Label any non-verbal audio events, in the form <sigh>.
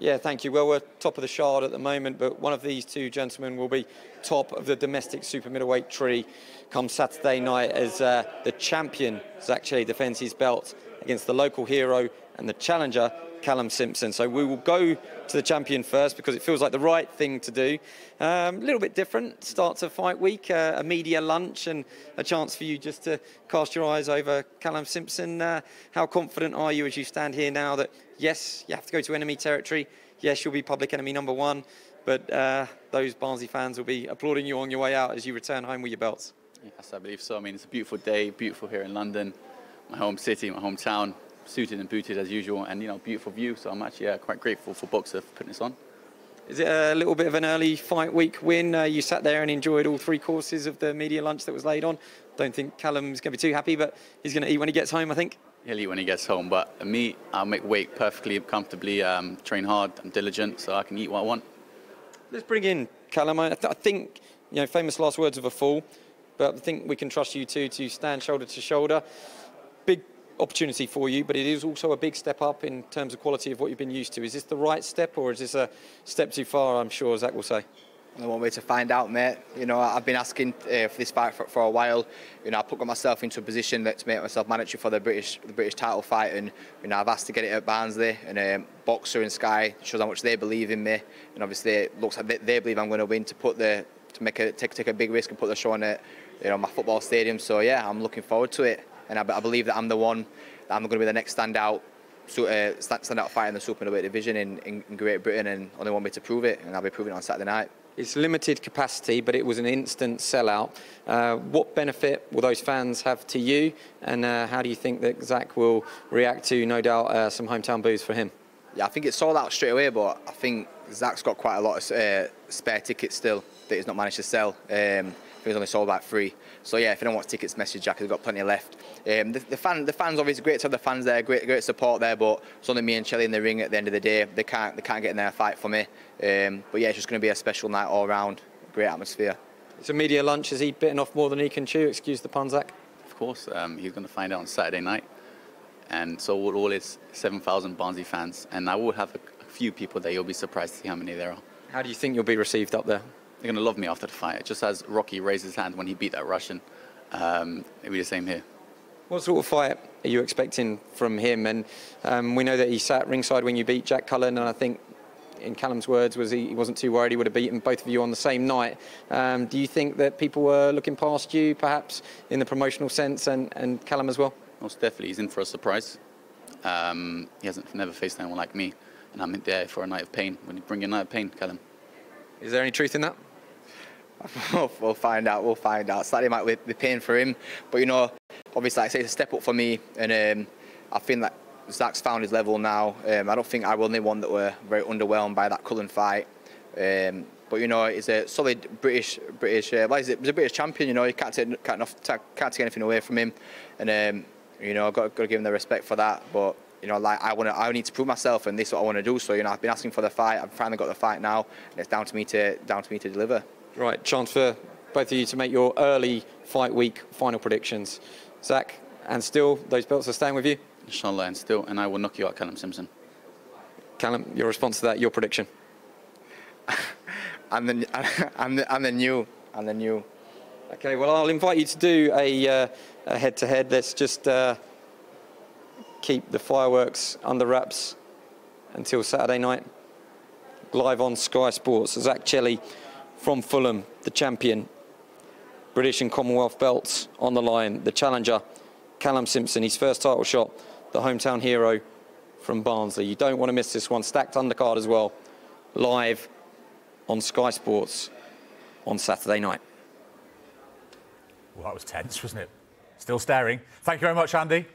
Yeah, thank you. Well, we're top of the Shard at the moment, but one of these two gentlemen will be top of the domestic super middleweight tree come Saturday night as uh, the champion Zak Chelli defends his belt against the local hero and the challenger Callum Simpson. So we will go to the champion first because it feels like the right thing to do. Um, a little bit different start to fight week, uh, a media lunch and a chance for you just to cast your eyes over Callum Simpson. Uh, how confident are you as you stand here now that yes, you have to go to enemy territory. Yes, you'll be public enemy number one, but uh, those Barnsley fans will be applauding you on your way out as you return home with your belts. Yes, I believe so. I mean, it's a beautiful day, beautiful here in London, my home city, my hometown suited and booted as usual, and you know, beautiful view. So I'm actually uh, quite grateful for Boxxer for putting this on. Is it a little bit of an early fight week win? Uh, you sat there and enjoyed all three courses of the media lunch that was laid on. Don't think Callum's going to be too happy, but he's going to eat when he gets home, I think. He'll eat when he gets home, but me, I'll make weight perfectly, comfortably, um, train hard, I'm diligent, so I can eat what I want. Let's bring in Callum. I, th- I think, you know, famous last words of a fool, but I think we can trust you two to stand shoulder to shoulder. Big opportunity for you, but it is also a big step up in terms of quality of what you've been used to. Is this the right step, or is this a step too far? I'm sure Zak will say. I one way to find out, mate. You know, I've been asking uh, for this fight for, for, a while. You know, I put myself into a position that to make myself mandatory for the British the British title fight, and you know, I've asked to get it at Barnsley, and um, Boxxer and Sky shows how much they believe in me, and obviously it looks like they, they believe I'm going to win to put the to make a take take a big risk and put the show on at you know my football stadium. So yeah, I'm looking forward to it, and I, I believe that I'm the one. That I'm going to be the next standout so, uh, standout fight in the super middleweight division in, in, in Great Britain, and only want me to prove it, and I'll be proving it on Saturday night. It's limited capacity, but it was an instant sellout. Uh, what benefit will those fans have to you, and uh, how do you think that Zak will react to, no doubt, uh, some hometown boos for him? Yeah, I think it sold out straight away, but I think Zak's got quite a lot of uh, spare tickets still that he's not managed to sell. Um, he's only sold about three. So yeah, if anyone wants tickets, message Jack. He's got plenty left. Um, the, the, fan, the fans obviously great to have the fans there, great, great support there. But it's only me and Chelli in the ring at the end of the day. They can't, they can't get in there and fight for me. Um, but yeah, it's just going to be a special night all round. Great atmosphere. It's a media lunch. Has he bitten off more than he can chew? Excuse the pun, Zak. Of course, um, he's going to find out on Saturday night. And so will all his 7,000 Barnsley fans. And I will have a, a few people there. You'll be surprised to see how many there are. How do you think you'll be received up there? They're going to love me after the fight. Just as Rocky raised his hand when he beat that Russian, um, it'll be the same here. What sort of fight are you expecting from him? And um, we know that he sat ringside when you beat Jack Cullen, and I think, in Callum's words, was he, he wasn't too worried he would have beaten both of you on the same night. Um, do you think that people were looking past you, perhaps in the promotional sense, and, and Callum as well? Most definitely, he's in for a surprise. Um, he hasn't never faced anyone like me, and I'm in there for a night of pain. When you bring a night of pain, Callum. Is there any truth in that? <laughs> we'll find out. We'll find out. Saturday might be pain for him, but you know, obviously, like I say, it's a step up for me, and um, I think that Zak's found his level now. Um, I don't think I was the only one that were very underwhelmed by that Cullen fight. Um, but you know, he's a solid British British. Uh, well, he's a, he's a British champion. You know, you can't take can't, can't take anything away from him, and um, you know, I've got, got to give him the respect for that. But you know, like I want to, I need to prove myself, and this is what I want to do. So you know, I've been asking for the fight. I've finally got the fight now, and it's down to me to down to me to deliver. Right, chance for both of you to make your early fight week final predictions. Zak and still, those belts are staying with you. Inshallah, and still, and I will knock you out, Callum Simpson. Callum, your response to that, your prediction. <laughs> I'm the, <laughs> I'm the, I'm the new, I'm the new. Okay, well, I'll invite you to do a, uh, a head-to-head. Let's just. Uh, keep the fireworks under wraps until Saturday night. Live on Sky Sports, Zak Chelli from Fulham, the champion. British and Commonwealth belts on the line. The challenger, Callum Simpson, his first title shot, the hometown hero from Barnsley. You don't want to miss this one. Stacked undercard as well. Live on Sky Sports on Saturday night. Well, that was tense, wasn't it? Still staring. Thank you very much, Andy.